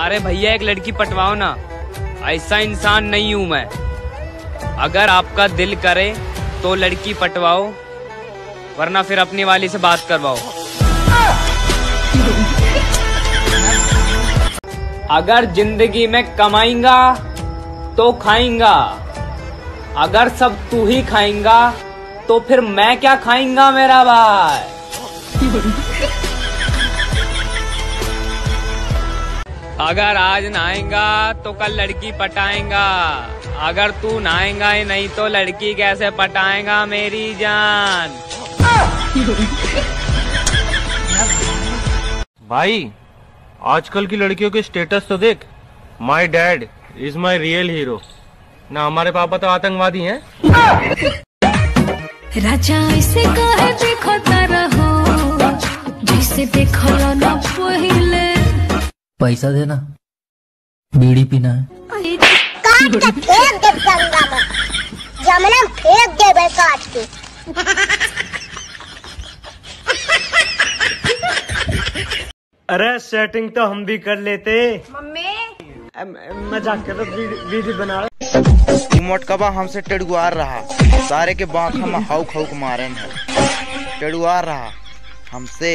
अरे भैया, एक लड़की पटवाओ ना। ऐसा इंसान नहीं हूँ मैं। अगर आपका दिल करे तो लड़की पटवाओ, वरना फिर अपनी वाली से बात करवाओ। अगर ज़िंदगी में कमाएगा तो खाएँगा। अगर सब तू ही खाएँगा तो फिर मैं क्या खाएँगा मेरा भाई? अगर आज नहाएगा तो कल लड़की पटाएगा। अगर तू नहाएगा ही नहीं तो लड़की कैसे पटाएगा मेरी जान? भाई आजकल की लड़कियों के स्टेटस तो देख। My dad is my real hero ना हमारे पापा तो आतंकवादी हैं। राजा इसे कहे देखो तारा पैसा देना बीड़ी पीना है। काट के फेंक दे गंगा में। जमना में फेंक देबे काट के। अरे सेटिंग तो हम भी कर लेते। मम्मी। मज़ाक कर वीडियो बना रिमोट कबा हमसे टेड़ुआर रहा। सारे के बाँख हम हाउ खाउक मारे टेड़ुआर रहा। हमसे।